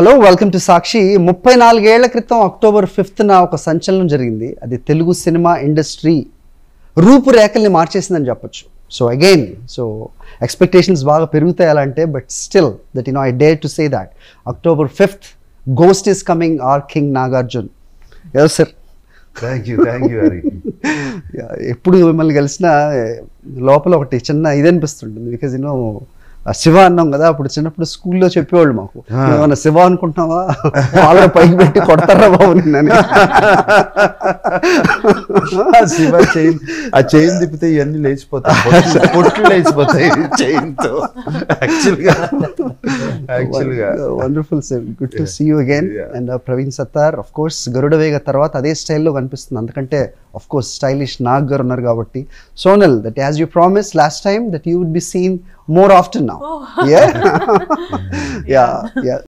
Hello welcome to సాక్షి ముప్పై నాలుగేళ్ళ క్రితం అక్టోబర్ ఫిఫ్త్న ఒక సంచలనం జరిగింది. అది తెలుగు సినిమా ఇండస్ట్రీ రూపురేఖల్ని మార్చేసిందని చెప్పొచ్చు. సో అగైన్ సో ఎక్స్పెక్టేషన్స్ బాగా పెరుగుతాయి అలా అంటే but still that you know I dare to say that October fifth ghost is coming or king Nagarjun ఎవరు sir thank you thank you Hari ఎప్పుడు మిమ్మల్ని కలిసినా లోపల ఒకటి చిన్న ఇది అనిపిస్తుంటుంది. బికాజ్ యూనో శివ అన్నాం కదా అప్పుడు చిన్నప్పుడు స్కూల్లో చెప్పేవాళ్ళు మాకు. ఏమన్నా శివ అనుకుంటున్నావా? వాళ్ళ పైకి పెట్టి కొడతారా బాబు ఆ శివ చైన్ ఆ చైన్ తిప్పితే ఇవన్నీ లేచిపోతాయి. పొట్లు- పొట్లు లేచిపోతాయి చైన్తో యాక్చువల్గా యాక్చువల్గా wonderful sir good to see you again. And Praveen Sattar of course Garuda Vega తర్వాత అదే స్టైల్లో కనిపిస్తుంది. అందుకంటే ఆఫ్ కోర్స్ స్టైలిష్ నాగ్ గారు ఉన్నారు కాబట్టి Sonal that as you promise last time that you would be seen more after now yeah yeah